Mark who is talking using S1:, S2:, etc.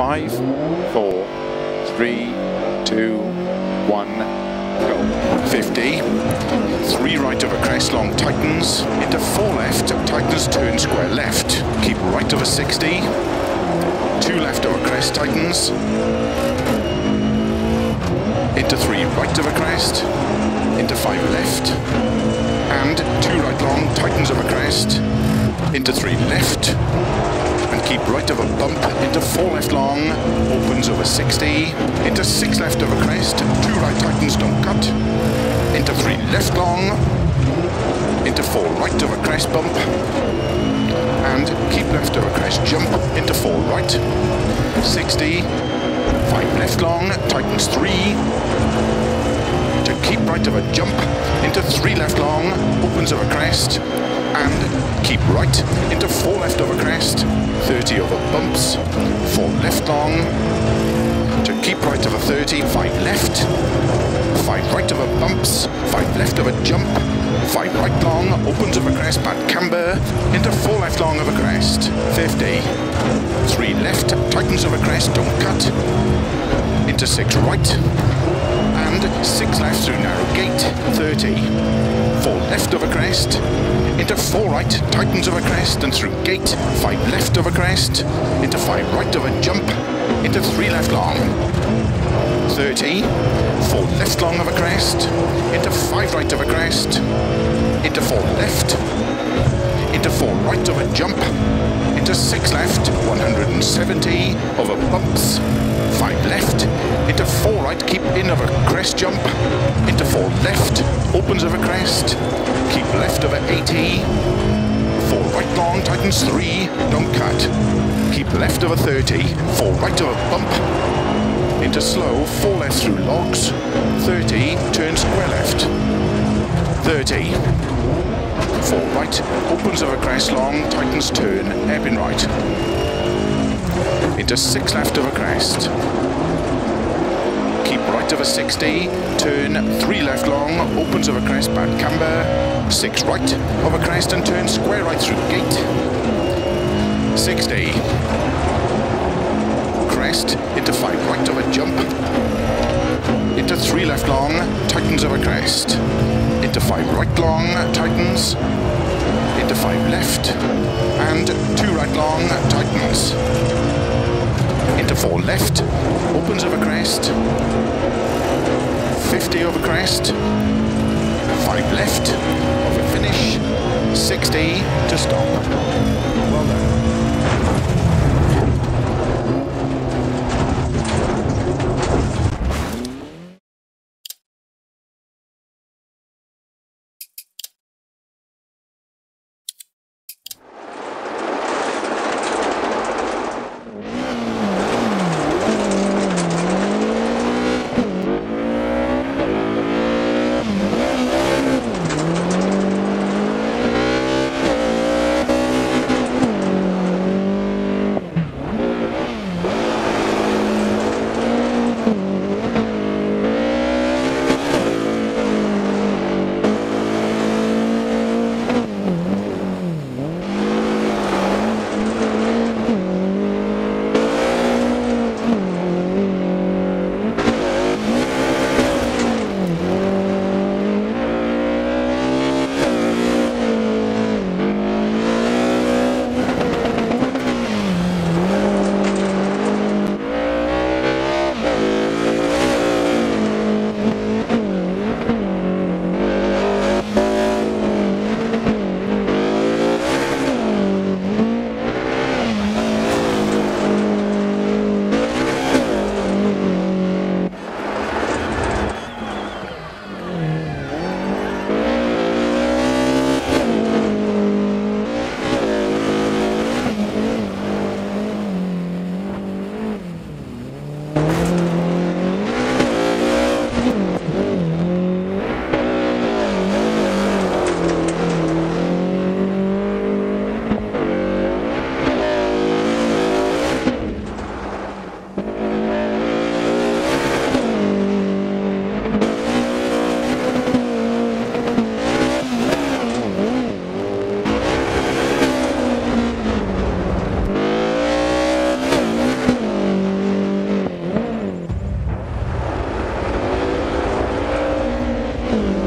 S1: Five, four, three, two, one, go. 50. Three right over crest, long tightens. Into four left, tightens, turn square left. Keep right over 60. Two left over crest, tightens. Into three right over crest. Into five left. And two right long, tightens over crest. Into three left and keep right of a bump into four left long, opens over 60, into six left of a crest, two right tightens don't cut, into three left long, into four right of a crest bump, and keep left of a crest jump into four right, 60, five left long, tightens three, to keep right over jump into three left long, opens over crest, and right into four left over crest, 30 over bumps, four left long, to keep right over 30, five left, five right over bumps, five left over jump, five right long, opens over crest, bad camber, into four left long over crest, 50, three left, tightens over crest, don't cut, into six right, and six left through narrow gate, 30, four left over crest, into four right, tightens over crest and through gate, five left over crest, into five right over jump, into three left long, 30, four left long over crest, into five right over crest, into four left, into four right over jump, into six left, 170 over bumps, five left, into four right, keep in over crest jump, into four opens over crest, keep left over 80, four right long, tightens three, don't cut, keep left over 30, four right over bump, into slow, four left through logs, 30, turn square left, 30, four right, opens over crest long, tightens turn, hairpin right, into six left over crest, right over 60, turn three left long, opens over crest, bad camber, six right over crest and turn square right through gate, 60, crest, into five right of a jump, into three left long, tightens over crest, into five right long, tightens, into five left, and two right long, tightens, into four left, opens over crest, 50 over crest, five left, over finish, 60 to stop. Mm.